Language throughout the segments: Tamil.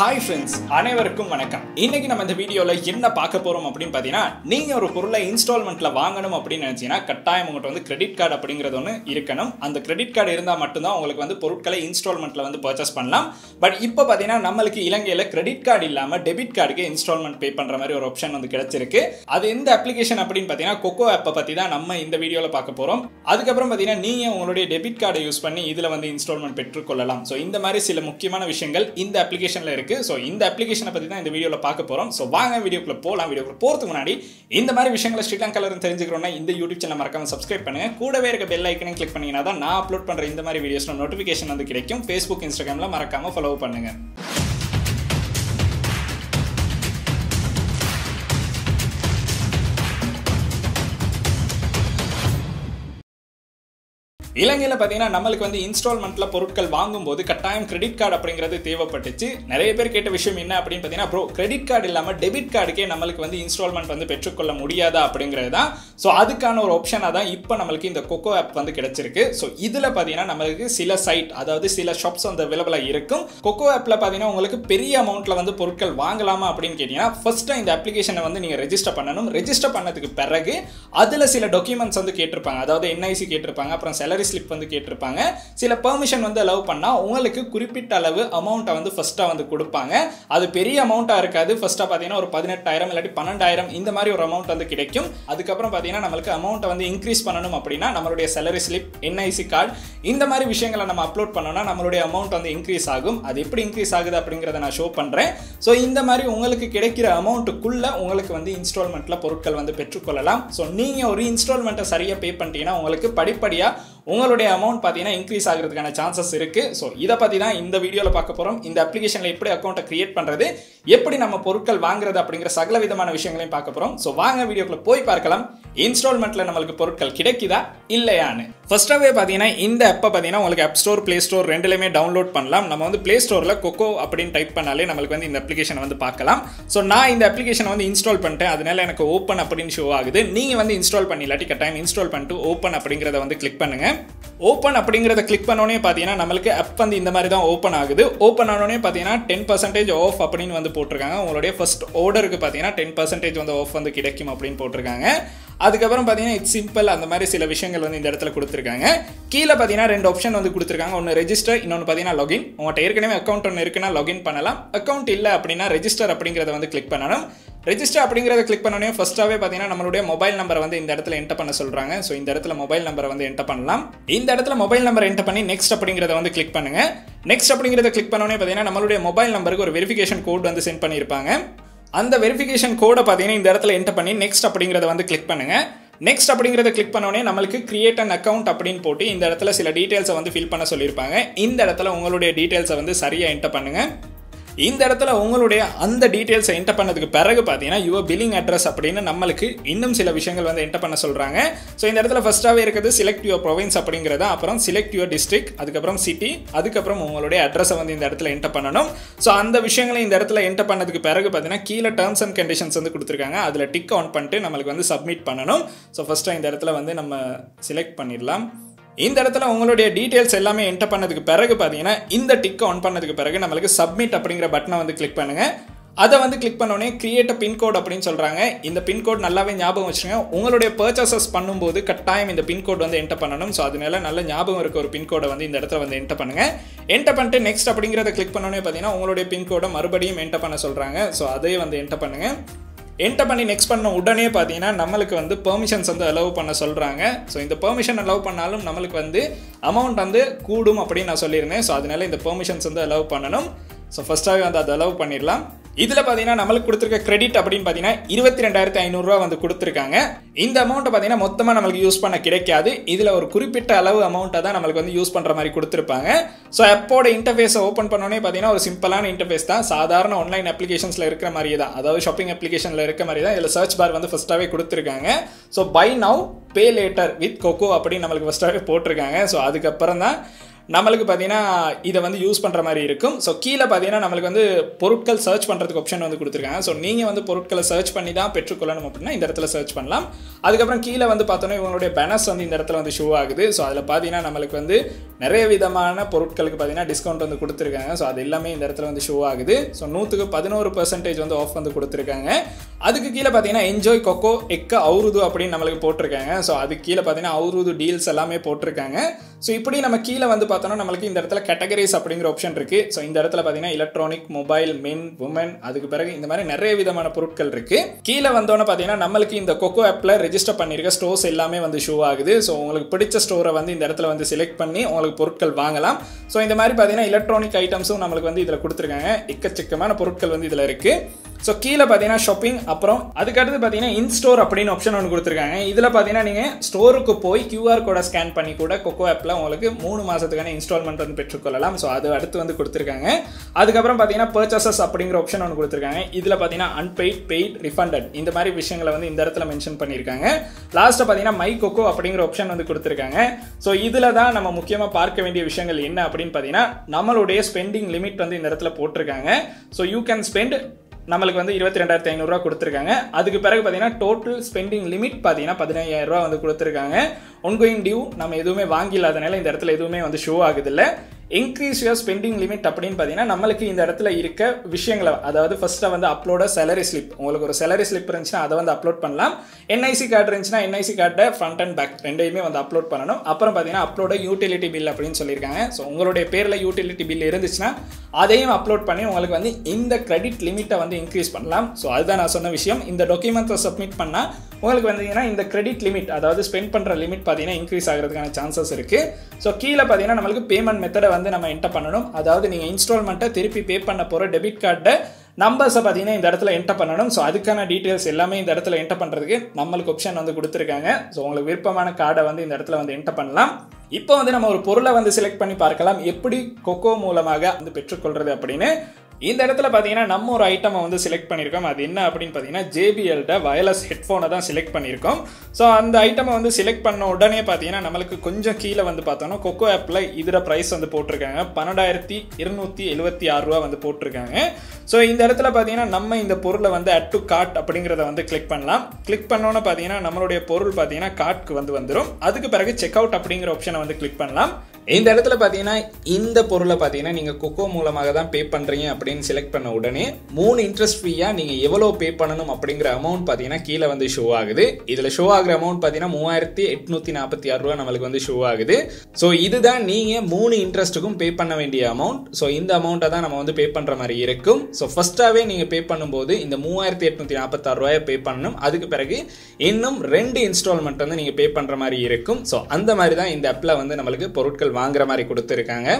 ஹாய் ஃப்ரெண்ட்ஸ் அனைவருக்கும் வணக்கம். இன்னைக்கு நம்ம இந்த வீடியோவில் என்ன பார்க்க போகிறோம் அப்படின்னு பார்த்தீங்கன்னா நீங்கள் ஒரு பொருளை இன்ஸ்டால்மெண்ட்டில் வாங்கணும் அப்படின்னு நினச்சிங்கன்னா கட்டாயம் உங்கள்கிட்ட வந்து கிரெடிட் கார்டு அப்படிங்கிறது ஒன்று இருக்கணும். அந்த கிரெடிட் கார்டு இருந்தால் மட்டும்தான் உங்களுக்கு வந்து பொருட்களை இன்ஸ்டால்மெண்ட்டில் வந்து பர்ச்சேஸ் பண்ணலாம். பட் இப்போ பார்த்தீங்கன்னா நம்மளுக்கு இலங்கையில் கிரெடிட் கார்டு இல்லாமல் டெபிட் கார்டுக்கு இன்ஸ்டால்மெண்ட் பே பண்ணுற மாதிரி ஒரு ஆப்ஷன் வந்து கிடச்சிருக்கு. அது எந்த அப்ளிகேஷன் அப்படின்னு பார்த்தீங்கன்னா கொக்கோ ஆப்பை பற்றி தான் நம்ம இந்த வீடியோவில் பார்க்க போகிறோம் அதுக்கப்புறம் பார்த்தீங்கன்னா நீங்கள் உங்களுடைய டெபிட் கார்டை யூஸ் பண்ணி இதில் வந்து இன்ஸ்டால்மெண்ட் பெற்றுக்கொள்ளலாம். ஸோ இந்த மாதிரி சில முக்கியமான விஷயங்கள் இந்த அப்ளிகேஷனில் இருக்குது இருக்கு. ஸோ இந்த அப்ளிகேஷனை பற்றி தான் இந்த வீடியோவில் பார்க்க போகிறோம் ஸோ வாங்க வீடியோக்குள்ள போகலாம் வீடியோக்குள்ள போகிறதுக்கு முன்னாடி இந்த மாதிரி விஷயங்களை ஸ்ரீலங்கால இருந்து இந்த யூடியூப் சேனல் மறக்காம சப்ஸ்கிரைப் பண்ணுங்க. கூடவே இருக்க பெல் ஐக்கனையும் கிளிக் பண்ணீங்கன்னா தான் நான் அப்லோட் பண்ணுற இந்த மாதிரி வீடியோஸ்ல நோட்டிஃபிகேஷன் வந்து கிடைக்கும். ஃபேஸ்புக் இன்ஸ்டாகிராமில் மறக்காம ஃபாலோ பண்ணுங்க. இலங்கையில் பார்த்தீங்கன்னா நம்மளுக்கு வந்து இன்ஸ்டால்மெண்ட்டில் பொருட்கள் வாங்கும்போது கட்டாயம் கிரெடிட் கார்டு அப்படிங்கிறது தேவைப்பட்டுச்சு. நிறைய பேர் கேட்ட விஷயம் என்ன அப்படின்னு பார்த்தீங்கன்னா ப்ரோ கிரெடிட் கார்டு இல்லாமல் டெபிட் கார்டுக்கே நம்மளுக்கு வந்து இன்ஸ்டால்மெண்ட் வந்து பெற்றுக்கொள்ள முடியாதா அப்படிங்கிறது தான். ஸோ அதுக்கான ஒரு ஆப்ஷனாக தான் இப்போ நம்மளுக்கு இந்த கொக்கோ ஆப் வந்து கிடைச்சிருக்கு. ஸோ இதில் பார்த்தீங்கன்னா நம்மளுக்கு சில சைட் அதாவது சில ஷாப்ஸ் வந்து அவைலபிளாக இருக்கும். கொக்கோ ஆப்பில் பார்த்தீங்கன்னா உங்களுக்கு பெரிய அமௌண்ட்டில் வந்து பொருட்கள் வாங்கலாமா அப்படின்னு கேட்டிங்கன்னா ஃபஸ்ட்டு இந்த அப்ளிகேஷனை வந்து நீங்கள் ரெஜிஸ்டர் பண்ணணும். ரெஜிஸ்டர் பண்ணதுக்கு பிறகு அதில் சில டாக்குமெண்ட்ஸ் வந்து கேட்டிருப்பாங்க. அதாவது என்ஐசி கேட்டிருப்பாங்க. அப்புறம் சேலரி ஸ்லிப் வந்து கேட்டிருப்பாங்க. சில பெர்மிஷன் வந்து அலோவ் பண்ணால் உங்களுக்கு குறிப்பிட்ட அளவு அமௌண்ட்டை வந்து ஃபஸ்ட்டாக வந்து கொடுப்பாங்க. அது பெரிய அமௌண்ட்டாக இருக்காது. ஃபஸ்ட்டாக பார்த்தீங்கன்னா ஒரு பதினெட்டாயிரம் இல்லாட்டி பன்னெண்டாயிரம் இந்த மாதிரி ஒரு அமௌண்ட் வந்து கிடைக்கும். அதுக்கப்புறம் பார்த்தீங்கன்னா நம்மளுக்கு அமௌண்ட்டை வந்து இன்க்ரீஸ் பண்ணணும் அப்படின்னா நம்மளுடைய சேலரி ஸ்லிப் என்ஐசி கார்டு இந்த மாதிரி விஷயங்களை நம்ம அப்லோட் பண்ணோம்னா நம்மளுடைய அமௌண்ட் வந்து இன்க்ரீஸ் ஆகும். அது எப்படி இன்க்ரீஸ் ஆகுது அப்படிங்கிறத நான் ஷோ பண்ணுறேன் ஸோ இந்த மாதிரி உங்களுக்கு கிடைக்கிற அமௌண்ட்டுக்குள்ள உங்களுக்கு வந்து இன்ஸ்டால்மெண்ட்டில் பொருட்கள் வந்து பெற்றுக்கொள்ளலாம். ஸோ நீங்கள் ஒரு இன்ஸ்டால்மெண்ட்டை சரியாக பே பண்ணிட்டீங்கன்னா உங்களுக்கு படிப்படியாக உங்களுடைய அமௌண்ட் பார்த்தீங்கன்னா இன்க்ரீஸ் ஆகிறதுக்கான சான்சஸ் இருக்குது ஸோ இதை பற்றி தான் இந்த வீடியோவில் பார்க்க போகிறோம் இந்த அப்ளிகேஷனில் எப்படி அக்கௌண்ட்டை கிரியேட் பண்ணுறது எப்படி நம்ம பொருட்கள் வாங்குறது அப்படிங்கிற சகல விதமான விஷயங்களையும் பார்க்க போகிறோம் ஸோ வாங்க வீடியோக்குள்ள போய் பார்க்கலாம். இன்ஸ்டால்மெண்ட்டில் நம்மளுக்கு பொருட்கள் கிடைக்குதா இல்லையான்னு. ஃபர்ஸ்ட்டாகவே பார்த்தீங்கன்னா இந்த ஆப்பை பார்த்தீங்கன்னா உங்களுக்கு ஆப் ஸ்டோர் ப்ளே ஸ்டோர் ரெண்டுலையுமே டவுன்லோட் பண்ணலாம். நம்ம வந்து ப்ளே ஸ்டோரில் கொக்கோ அப்படின்னு டைப் பண்ணாலே நம்மளுக்கு வந்து இந்த அப்ளிகேஷனை வந்து பார்க்கலாம். ஸோ நான் இந்த அப்ளிகேஷனை வந்து இன்ஸ்டால் பண்ணிட்டேன். அதனால எனக்கு ஓப்பன் அப்படின்னு ஷோ ஆகுது. நீங்கள் வந்து இன்ஸ்டால் பண்ணி இல்லாட்டி கட்டாயம் இன்ஸ்டால் பண்ணிட்டு ஓப்பன் அப்படிங்கிறத வந்து கிளிக் பண்ணுங்கள் ஓப்பன் அப்படிங்கிறத கிளிக் பண்ணோடனே பார்த்தீங்கன்னா நம்மளுக்கு அப் வந்து இந்த மாதிரி தான் ஓப்பன் ஆகுது. ஓப்பன் ஆனோடனே பார்த்தீங்கன்னா டென் பர்சன்டேஜ் ஆஃப் அப்படின்னு வந்து போட்டிருக்காங்க. உங்களுடைய ஃபர்ஸ்ட் ஆர்டருக்கு பார்த்தீங்கன்னா டென் பர்சன்டேஜ் வந்து ஆஃப் வந்து கிடைக்கும் அப்படின்னு போட்டிருக்காங்க. அதுக்கப்புறம் பார்த்தீங்கன்னா இட்ஸ் சிம்பிள் அந்த மாதிரி சில விஷயங்கள் வந்து இந்த இடத்துல கொடுத்துருக்காங்க. கீழே பார்த்தீங்கன்னா ரெண்டு ஆப்ஷன் வந்து கொடுத்துருக்காங்க. ஒன்று ரெஜிஸ்டர் இன்னொன்று பார்த்தீங்கன்னா லாகின் உங்கள்கிட்ட ஏற்கனவே அக்கௌண்ட் ஒன்று இருக்குன்னா லாகின் பண்ணலாம். அக்கௌண்ட் இல்லை அப்படின்னா ரெஜிஸ்டர் அப்படிங்கிறத வந்து கிளிக் பண்ணணும். ரெஜிஸ்டர் அப்படிங்கிறத கிளிக் பண்ணோடனே ஃபஸ்ட்டாகவே பார்த்தீங்கன்னா நம்மளுடைய மொபைல் நம்பரை வந்து இந்த இடத்துல என்டர் பண்ண சொல்கிறாங்க ஸோ இந்த இடத்துல மொபைல் நம்பரை வந்து என்டர் பண்ணலாம். இந்த இடத்துல மொபைல் நம்பர் என்டர் பண்ணி நெக்ஸ்ட் அப்படிங்கிறத வந்து கிளிக் பண்ணுங்க. நெக்ஸ்ட் அப்படிங்கிறத கிளிக் பண்ணோடனே பார்த்தீங்கன்னா நம்மளுடைய மொபைல் நம்பருக்கு ஒரு வெரிஃபிகேஷன் கோட் வந்து சென்ட் பண்ணியிருப்பாங்க அந்த வெரிஃபிகேஷன் கோடை பார்த்தீங்கன்னா இந்த இடத்துல என்டர் பண்ணி நெக்ஸ்ட் அப்படிங்கிறத வந்து கிளிக் பண்ணுங்க. நெக்ஸ்ட் அப்படிங்கிறத கிளிக் பண்ணோடனே நம்மளுக்கு கிரியேட் அன் அக்கௌண்ட் அப்படின்னு போட்டு இந்த இடத்துல சில டீட்டெயில்ஸை வந்து ஃபில் பண்ண சொல்லியிருப்பாங்க இந்த இடத்துல உங்களுடைய டீட்டெயில்ஸை வந்து சரியாக என்டர் பண்ணுங்கள் இந்த இடத்துல உங்களுடைய அந்த டீட்டெயில்ஸை என்டர் பண்ணதுக்கு பிறகு பார்த்தீங்கன்னா யுவர் பில்லிங் அட்ரஸ் அப்படின்னு நம்மளுக்கு இன்னும் சில விஷயங்கள் வந்து என்டர் பண்ண சொல்கிறாங்க ஸோ இந்த இடத்துல ஃபஸ்ட்டாகவே இருக்கிறது செலக்ட் யுவர் ப்ரொவின்ஸ் அப்படிங்கிறத அப்புறம் செலக்ட் யுவர் டிஸ்ட்ரிக் அதுக்கப்புறம் சிட்டி அதுக்கப்புறம் உங்களுடைய அட்ரஸை வந்து இந்த இடத்துல என்டர் பண்ணணும். ஸோ அந்த விஷயங்களை இந்த இடத்துல என்டர் பண்ணதுக்கு பிறகு பார்த்தீங்கன்னா கீழே டேர்ம்ஸ் அண்ட் கண்டிஷன்ஸ் வந்து கொடுத்துருக்காங்க. அதில் டிக் ஆன் பண்ணிட்டு நம்மளுக்கு வந்து சப்மிட் பண்ணணும். ஸோ ஃபஸ்ட்டாக இந்த இடத்துல வந்து நம்ம செலக்ட் பண்ணிடலாம். இந்த இடத்துல உங்களுடைய டீட்டெயில்ஸ் எல்லாமே என்டர் பண்ணதுக்கு பிறகு பார்த்தீங்கன்னா இந்த டிக் ஆன் பண்ணதுக்கு பிறகு நம்மளுக்கு சப்மிட் அப்படிங்கிற பட்டனை வந்து கிளிக் பண்ணுங்கள் அதை வந்து கிளிக் பண்ணோடனே கிரியேட் பின்கோட் அப்படின்னு சொல்கிறாங்க இந்த பின்கோட் நல்லாவே ஞாபகம் வச்சுங்க உங்களுடைய பர்ச்சேசஸ் பண்ணும்போது கட்டாயம் இந்த பின்கோட் வந்து என்டர் பண்ணணும். ஸோ அதனால நல்ல ஞாபகம் இருக்க ஒரு பின்கோடை வந்து இந்த இடத்துல வந்து என்டர் பண்ணுங்கள் என்டர் பண்ணிட்டு நெக்ஸ்ட் அப்படிங்கிறத கிளிக் பண்ணோடனே பார்த்தீங்கன்னா உங்களுடைய பின்கோடை மறுபடியும் என்டர் பண்ண சொல்கிறாங்க ஸோ அதையே வந்து என்டர் பண்ணுங்கள் என்டர் பண்ணி நெக்ஸ்ட் பண்ண உடனே பார்த்தீங்கன்னா நம்மளுக்கு வந்து பெர்மிஷன்ஸ் வந்து அலோவ் பண்ண சொல்கிறாங்க ஸோ இந்த பெர்மிஷன் அலோவ் பண்ணாலும் நம்மளுக்கு வந்து அமௌண்ட் வந்து கூடும் அப்படின்னு நான் சொல்லியிருந்தேன். ஸோ அதனால இந்த பெர்மிஷன்ஸ் வந்து அலோவ் பண்ணணும். ஸோ ஃபஸ்ட்டாகவே வந்து அதை அலோவ் பண்ணிடலாம். இதில் பார்த்தீங்கன்னா நம்மளுக்கு கொடுத்துருக்க கிரெடிட் அப்படின்னு பார்த்தீங்கன்னா இருபத்தி ரெண்டாயிரத்தி ஐநூறுரூவா வந்து கொடுத்துருக்காங்க. இந்த அமௌண்ட்டை பார்த்தீங்கன்னா மொத்தமாக நம்மளுக்கு யூஸ் பண்ண கிடைக்காது. இதில் ஒரு குறிப்பிட்ட அளவு அமௌண்ட்டை தான் நம்மளுக்கு வந்து யூஸ் பண்ணுற மாதிரி கொடுத்துருப்பாங்க. ஸோ அப்போட இன்டர்ஃபேஸை ஓப்பன் பண்ணோன்னே பார்த்தீங்கன்னா ஒரு சிம்பிளான இன்டர்ஃபேஸ் தான். சாதாரண ஆன்லைன் அப்ளிகேஷன்ஸில் இருக்கிற மாதிரி தான். அதாவது ஷாப்பிங் அப்ளிகேஷனில் இருக்கிற மாதிரி தான். இதில் சர்ச் பார் வந்து ஃபஸ்ட்டாகவே கொடுத்துருக்காங்க. So buy now pay later with Koko அப்படின்னு நம்மளுக்கு ஃபஸ்ட்டாகவே போட்டிருக்காங்க. ஸோ அதுக்கப்புறம் தான் நம்மளுக்கு பார்த்தீங்கன்னா இதை வந்து யூஸ் பண்ணுற மாதிரி இருக்கும். ஸோ கீழே பார்த்தீங்கன்னா நம்மளுக்கு வந்து பொருட்கள் சர்ச் பண்ணுறதுக்கு ஆப்ஷன் வந்து கொடுத்துருக்காங்க. ஸோ நீங்கள் வந்து பொருட்களை சர்ச் பண்ணி தான் பெற்றுக்கொள்ளணும் அப்படின்னா இந்த இடத்துல சர்ச் பண்ணலாம். அதுக்கப்புறம் கீழே வந்து பார்த்தோன்னா இவங்களுடைய பேனர்ஸ் வந்து இந்த இடத்துல வந்து ஷோ ஆகுது. ஸோ அதில் பார்த்தீங்கன்னா நம்மளுக்கு வந்து நிறைய விதமான பொருட்களுக்கு பார்த்தீங்கன்னா டிஸ்கவுண்ட் வந்து கொடுத்துருக்காங்க. ஸோ அது எல்லாமே இந்த இடத்துல வந்து ஷோ ஆகுது. ஸோ நூற்றுக்கு பதினோரு பர்சன்டேஜ் வந்து ஆஃப் வந்து கொடுத்துருக்காங்க. அதுக்கு கீழே பார்த்தீங்கன்னா என்ஜாய் கொக்கோ எக்க அவுருது அப்படின்னு நம்மளுக்கு போட்டிருக்காங்க. ஸோ அதுக்கு கீழே பார்த்தீங்கன்னா அவுருது டீல்ஸ் எல்லாமே போட்டிருக்காங்க. ஸோ இப்படி நம்ம கீழே வந்து பார்த்தோம்னா நம்மளுக்கு இந்த இடத்துல கேட்டகரிஸ் அப்படிங்கிற ஆப்ஷன் இருக்கு. ஸோ இந்த இடத்துல பார்த்தீங்கன்னா எலக்ட்ரானிக் மொபைல் மென் உமன் அதுக்கு பிறகு இந்த மாதிரி நிறைய விதமான பொருட்கள் இருக்கு. கீழே வந்தோன்னே பார்த்தீங்கன்னா நம்மளுக்கு இந்த கொக்கோ ஆப்பில் ரெஜிஸ்டர் பண்ணியிருக்க ஸ்டோர்ஸ் எல்லாமே வந்து ஷோ ஆகுது. ஸோ உங்களுக்கு பிடிச்ச ஸ்டோரை வந்து இந்த இடத்துல வந்து செலக்ட் பண்ணி உங்களுக்கு பொருட்கள் வாங்கலாம். ஸோ இந்த மாதிரி பார்த்தீங்கன்னா எலக்ட்ரானிக் ஐட்டம்ஸும் நம்மளுக்கு வந்து இதில் கொடுத்துருக்காங்க. எக்கச்சக்கமான பொருட்கள் வந்து இதில் இருக்குது ஸோ கீழே பார்த்தீங்கன்னா ஷாப்பிங் அப்புறம் அதுக்கடுத்து பார்த்தீங்கன்னா இன் ஸ்டோர் அப்படின்னு ஆப்ஷன் ஒன்று கொடுத்துருக்காங்க. இதில் பார்த்தீங்கன்னா நீங்கள் ஸ்டோருக்கு போய் கியூஆர் கோடை ஸ்கேன் பண்ணி கூட கொக்கோ ஆப்பில் உங்களுக்கு மூணு மாதத்துக்கான இன்ஸ்டால்மெண்ட் வந்து பெற்றுக்கொள்ளலாம் ஸோ அது அடுத்து வந்து கொடுத்துருக்காங்க. அதுக்கப்புறம் பார்த்தீங்கன்னா பர்ச்சசஸ் அப்படிங்கிற ஆப்ஷன் ஒன்று கொடுத்துருக்காங்க. இதில் பார்த்தீங்கன்னா அன்பெய்ட் பெய்ட் ரிஃபண்டட் இந்த மாதிரி விஷயங்களை வந்து இந்த இடத்துல மென்ஷன் பண்ணியிருக்காங்க. லாஸ்ட்டாக பார்த்தீங்கன்னா மை கொக்கோ அப்படிங்கிற ஆப்ஷன் வந்து கொடுத்துருக்காங்க. ஸோ இதில் தான் நம்ம முக்கியமாக பார்க்க வேண்டிய விஷயங்கள் என்ன அப்படின்னு பார்த்தீங்கன்னா நம்மளுடைய ஸ்பெண்டிங் லிமிட் வந்து இந்த இடத்துல போட்டிருக்காங்க. ஸோ யூ கேன் ஸ்பெண்ட் நம்மளுக்கு வந்து இருபத்தி ரெண்டாயிரத்தி ஐநூறுரூவா கொடுத்துருக்காங்க. அதுக்கு பிறகு பார்த்தீங்கன்னா டோட்டல் ஸ்பெண்டிங் லிமிட் பார்த்தீங்கன்னா பதினையாயிரரூவா வந்து கொடுத்துருக்காங்க. ஒன்கோயிங் டியூ நம்ம எதுவுமே வாங்கில்லாதனால இந்த இடத்துல எதுவுமே வந்து ஷோ ஆகுதில்ல. இன்க்ரீஸ் யுவர் ஸ்பெண்டிங் லிமிட் அப்படின்னு பார்த்தீங்கன்னா நம்மளுக்கு இந்த இடத்துல இருக்க விஷயங்களை அதாவது ஃபஸ்ட்டாக வந்து அப்லோட சேலரி ஸ்லிப் உங்களுக்கு ஒரு சேலரி ஸ்லிப் இருந்துச்சுன்னா அதை வந்து அப்லோட் பண்ணலாம். என்ஐசி கார்டு இருந்துச்சுன்னா என்ஐசி கார்டை ஃப்ரண்ட் அண்ட் பேக் ரெண்டையுமே வந்து அப்லோட் பண்ணணும். அப்புறம் பார்த்தீங்கன்னா அப்லோட யூட்டிலிட்டி பில் அப்படின்னு சொல்லியிருக்காங்க. ஸோ உங்களுடைய பேரில் யூட்டிலிட்டி பில் இருந்துச்சுன்னா அதையும் அப்லோட் பண்ணி உங்களுக்கு வந்து இந்த கிரெடிட் லிமிட்டை வந்து இன்க்ரீஸ் பண்ணலாம். ஸோ அதுதான் நான் சொன்ன விஷயம். இந்த டாக்குமெண்ட்ஸை சப்மிட் பண்ணால் உங்களுக்கு வந்தீங்கன்னா இந்த கிரெடிட் லிமிட் அதாவது ஸ்பெண்ட் பண்ணுற லிமிட் பார்த்தீங்கன்னா இன்க்ரீஸ் ஆகிறதுக்கான சான்சஸ் இருக்குது ஸோ கீழே பார்த்தீங்கன்னா நம்மளுக்கு பேமெண்ட் மெத்தடை வந்து நம்ம என்டர் பண்ணணும். அதாவது நீங்கள் இன்ஸ்டால்மெண்ட்டை திருப்பி பே பண்ண போகிற டெபிட் கார்டை நம்பர்ஸை பார்த்தீங்கன்னா இந்த இடத்துல என்டர் பண்ணணும். ஸோ அதுக்கான டீட்டெயில்ஸ் எல்லாமே இந்த இடத்துல என்டர் பண்ணுறதுக்கு நம்மளுக்கு ஆப்ஷன் வந்து கொடுத்துருக்காங்க. ஸோ உங்களுக்கு விருப்பமான கார்டை வந்து இந்த இடத்துல வந்து என்டர் பண்ணலாம். இப்போ வந்து நம்ம ஒரு பொருளை வந்து செலக்ட் பண்ணி பார்க்கலாம். எப்படி கொக்கோ மூலமாக வந்து பெற்றுக்கொள்றது அப்படின்னு. இந்த இடத்துல பார்த்தீங்கன்னா நம்ம ஒரு ஐட்டமை வந்து செலக்ட் பண்ணியிருக்கோம். அது என்ன அப்படின்னு பார்த்தீங்கன்னா ஜேபிஎல்ட வயர்லெஸ் ஹெட்ஃபோனை தான் செலக்ட் பண்ணியிருக்கோம். ஸோ அந்த ஐட்டமை வந்து செலக்ட் பண்ண உடனே பார்த்தீங்கன்னா நம்மளுக்கு கொஞ்சம் கீழே வந்து பார்த்தோன்னா கொக்கோ ஆப்பில் இதர ப்ரைஸ் வந்து போட்டிருக்காங்க. பன்னெண்டாயிரத்தி இருநூற்றி எழுபத்தி ஆறு ரூபா வந்து போட்டிருக்காங்க. ஸோ இந்த இடத்துல பார்த்தீங்கன்னா நம்ம இந்த பொருளை வந்து அட் டு கார்ட் அப்படிங்கிறத வந்து கிளிக் பண்ணலாம். கிளிக் பண்ணோன்னு பார்த்தீங்கன்னா நம்மளுடைய பொருள் பார்த்தீங்கன்னா கார்ட்க்கு வந்து வந்துடும் அதுக்கு பிறகு செக் அவுட் அப்படிங்கிற ஆப்ஷனை வந்து கிளிக் பண்ணலாம். இந்த இடத்துல பார்த்தீங்கன்னா இந்த பொருளை பார்த்தீங்கன்னா நீங்கள் கொக்கோ மூலமாக தான் பே பண்ணுறீங்க அப்படின்னு செலக்ட் பண்ண உடனே மூணு இன்ட்ரெஸ்ட் ஃப்ரீயாக நீங்கள் எவ்வளோ பே பண்ணணும் அப்படிங்கிற அமௌண்ட் பார்த்தீங்கன்னா கீழே வந்து ஷோ ஆகுது. இதில் ஷோ ஆகிற அமௌண்ட் பார்த்தீங்கன்னா மூவாயிரத்தி எட்நூற்றி நாற்பத்தி ஆறு ரூபா நம்மளுக்கு வந்து ஷோ ஆகுது. ஸோ இதுதான் நீங்கள் மூணு இன்ட்ரெஸ்ட்டுக்கும் பே பண்ண வேண்டிய அமௌண்ட் ஸோ இந்த அமௌண்ட்டை தான் நம்ம வந்து பே பண்ணுற மாதிரி இருக்கும். ஸோ ஃபஸ்ட்டாகவே நீங்கள் பே பண்ணும்போது இந்த மூவாயிரத்தி எட்நூற்றி நாற்பத்தாறு ரூபாயை பே பண்ணணும். அதுக்கு பிறகு இன்னும் ரெண்டு இன்ஸ்டால்மெண்ட் வந்து நீங்கள் பே பண்ணுற மாதிரி இருக்கும். ஸோ அந்த மாதிரி தான் இந்த ஆப்பில் வந்து நம்மளுக்கு பொருட்கள் வாங்குற மாதிரி கொடுத்துருக்காங்க.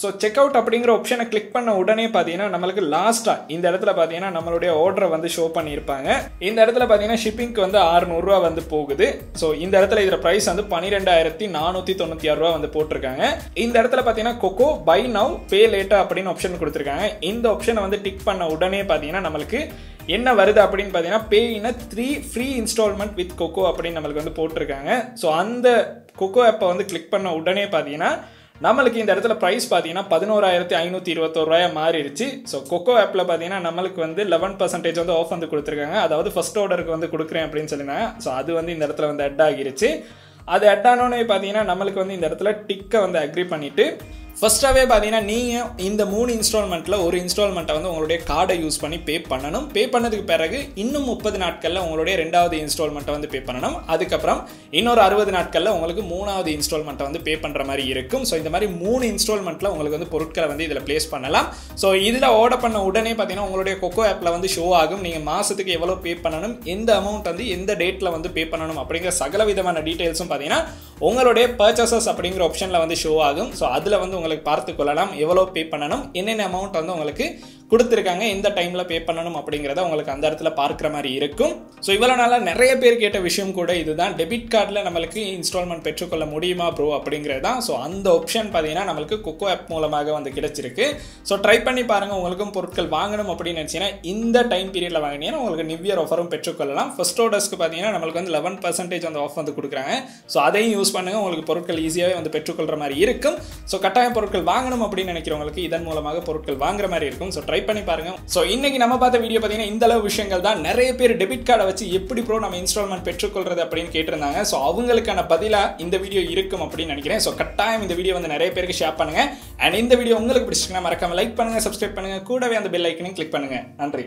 ஸோ செக் அவுட் அப்படிங்கிற ஆப்ஷனை கிளிக் பண்ண உடனே பார்த்தீங்கன்னா நம்மளுக்கு லாஸ்ட்டாக இந்த இடத்துல பார்த்தீங்கன்னா நம்மளுடைய ஆர்டரை வந்து ஷோ பண்ணியிருப்பாங்க. இந்த இடத்துல பார்த்தீங்கன்னா ஷிப்பிங்க்கு வந்து ஆறுநூறுவா வந்து போகுது. ஸோ இந்த இடத்துல இதில் ப்ரைஸ் வந்து பன்னிரெண்டாயிரத்தி நானூற்றி தொண்ணூற்றி ஆறு ரூபா வந்து போட்டிருக்காங்க. இந்த இடத்துல பார்த்தீங்கன்னா கொக்கோ பை நவ் பே லேட்டா அப்படின்னு ஆப்ஷன் கொடுத்துருக்காங்க. இந்த ஆப்ஷனை வந்து டிக் பண்ண உடனே பார்த்தீங்கன்னா நம்மளுக்கு என்ன வருது அப்படின்னு பார்த்தீங்கன்னா pay in three free instalment with Koko அப்படின்னு நம்மளுக்கு வந்து போட்டிருக்காங்க. ஸோ அந்த கொக்கோ ஆப்பை வந்து கிளிக் பண்ண உடனே பார்த்தீங்கன்னா நம்மளுக்கு இந்த இடத்துல ப்ரைஸ் பார்த்தீங்கன்னா பதினோராயிரத்தி ஐநூற்றி இருபத்தோரு ரூபாயா மாறிடுச்சு. ஸோ கொக்கோ ஆப்பில் பார்த்தீங்கன்னா நம்மளுக்கு வந்து லெவன் பர்சன்டேஜ் வந்து ஆஃப் வந்து கொடுத்துருக்காங்க. அதாவது ஃபர்ஸ்ட் ஆர்டருக்கு வந்து கொடுக்குறேன் அப்படின்னு சொல்லியிருந்தாங்க. ஸோ அது வந்து இந்த இடத்துல வந்து அட் ஆகிருச்சு. அது அட் ஆனோடனே பார்த்தீங்கன்னா நம்மளுக்கு வந்து இந்த இடத்துல டிக்கை வந்து அக்ரி பண்ணிவிட்டு ஃபர்ஸ்ட்டாகவே பார்த்தீங்கன்னா நீங்கள் இந்த மூணு இன்ஸ்டால்மெண்ட்டில் ஒரு இன்ஸ்டால்மெண்ட்டை வந்து உங்களுடைய கார்டை யூஸ் பண்ணி பே பண்ணணும். பே பண்ணதுக்கு பிறகு இன்னும் முப்பது நாட்களில் உங்களுடைய ரெண்டாவது இன்ஸ்டால்மெண்ட்டை வந்து பே பண்ணணும். அதுக்கப்புறம் இன்னொரு அறுபது நாட்களில் உங்களுக்கு மூணாவது இன்ஸ்டால்மெண்ட்டை வந்து பே பண்ணுற மாதிரி இருக்கும். ஸோ இந்த மாதிரி மூணு இன்ஸ்டால்மெண்ட்டில் உங்களுக்கு வந்து பொருட்களை வந்து இதில் ப்ளேஸ் பண்ணலாம். ஸோ இதில் ஆர்டர் பண்ண உடனே பார்த்தீங்கன்னா உங்களுடைய கொக்கோ ஆப்பில் வந்து ஷோ ஆகும். நீங்கள் மாதத்துக்கு எவ்வளோ பே பண்ணணும் எந்த அமௌண்ட் வந்து எந்த டேட்டில் வந்து பே பண்ணணும் அப்படிங்கிற சகல விதமான டீட்டெயில்ஸும் பார்த்தீங்கன்னா உங்களுடைய பர்ச்சசஸ் அப்படிங்கிற ஆப்ஷனில் வந்து ஷோ ஆகும். ஸோ அதில் வந்து உங்களுக்கு பார்த்து கொள்ளலாம். எவ்வளோ பே பண்ணணும் என்னென்ன அமௌண்ட் வந்து உங்களுக்கு கொடுத்துருக்காங்க. எந்த டைமில் பே பண்ணணும் அப்படிங்கிறத உங்களுக்கு அந்த இடத்துல பார்க்குற மாதிரி இருக்கும். ஸோ இவ்வளோ நாளாக நிறைய பேர் கேட்ட விஷயம் கூட இதுதான். டெபிட் கார்டில் நம்மளுக்கு இன்ஸ்டால்மெண்ட் பெற்றுக்கொள்ள முடியுமா ப்ரோ அப்படிங்கிறது தான். ஸோ அந்த ஆப்ஷன் பார்த்தீங்கன்னா நம்மளுக்கு கொக்கோ ஆப் மூலமாக வந்து கிடைச்சிருக்கு. ஸோ ட்ரை பண்ணி பாருங்கள் உங்களுக்கும் பொருட்கள் வாங்கணும் அப்படின்னு நினச்சிங்கன்னா இந்த டைம் பீரியடில் வாங்கினீங்கன்னா உங்களுக்கு நிவ் இயர் ஆஃபரும் பெற்றுக்கொள்ளலாம். ஃபர்ஸ்ட் ஆர்டர்ஸ்க்கு பார்த்தீங்கன்னா நம்மளுக்கு வந்து லெவன் பர்சன்டேஜ் அந்த ஆஃப் வந்து கொடுக்குறாங்க. ஸோ அதையும் யூஸ் பண்ணுங்கள் உங்களுக்கு பொருட்கள் ஈஸியாகவே வந்து பெற்றுக்கொள்கிற மாதிரி இருக்கும். ஸோ கட்டாய பொருட்கள் வாங்கணும் அப்படின்னு நினைக்கிறவங்களுக்கு இதன் மூலமாக பொருட்கள் வாங்குற மாதிரி இருக்கும். ஸோ ட்ரை பண்ணி பாருங்க. ஸோ இன்னைக்கு நம்ம பார்த்த வீடியோ பார்த்தீங்கன்னா இந்த அளவு விஷயங்கள் தான். நிறைய பேர் டெபிட் கார்டை வச்சு எப்படி ப்ரோ நம்ம இன்ஸ்டால்மெண்ட் பெற்றுக்கொள்றது அப்படின்னு கேட்டிருந்தாங்க. ஸோ அவங்களுக்கான பதிலாக இந்த வீடியோ இருக்கும் அப்படின்னு நினைக்கிறேன். ஸோ கட்டாயம் இந்த வீடியோ வந்து நிறைய பேருக்கு ஷேர் பண்ணுங்க. அண்ட் இந்த வீடியோ உங்களுக்கு பிடிச்சிருக்கா மறக்காம லைக் பண்ணுங்க சப்ஸ்கிரைப் பண்ணுங்க. கூடவே அந்த பெல் ஐக்கனையும் கிளிக் பண்ணுங்க. நன்றி.